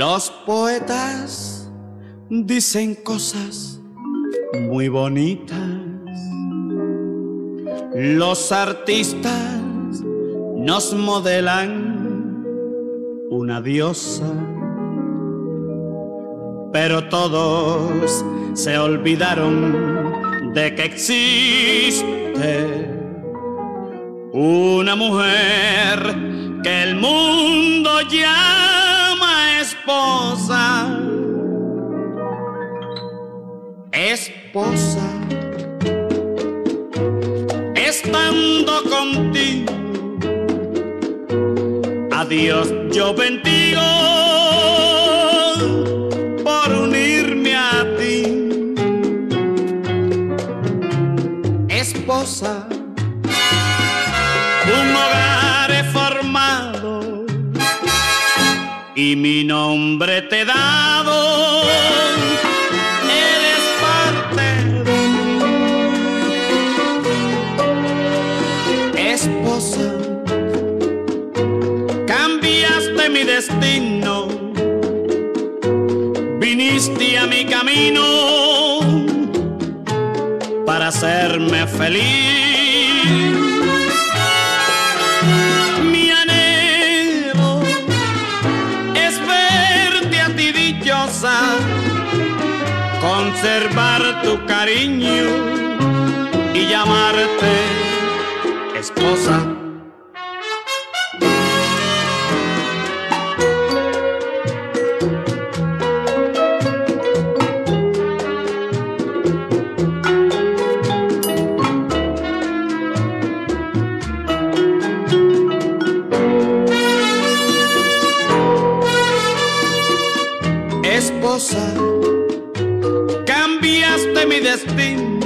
Los poetas dicen cosas muy bonitas. Los artistas nos modelan una diosa. Pero todos se olvidaron de que existe una mujer que el mundo llama esposa. Esposa. Estando contigo. Adiós, yo bendigo por unirme a ti. Esposa y mi nombre te he dado. Eres parte de. Esposa, cambiaste mi destino, viniste a mi camino para hacerme feliz. Conservar tu cariño y llamarte esposa. Cambiaste mi destino,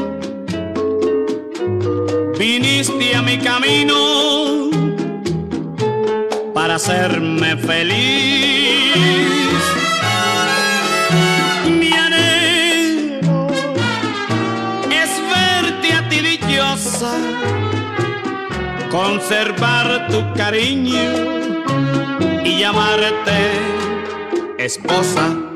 viniste a mi camino para hacerme feliz. Mi anhelo es verte a ti dichosa, conservar tu cariño y llamarte esposa.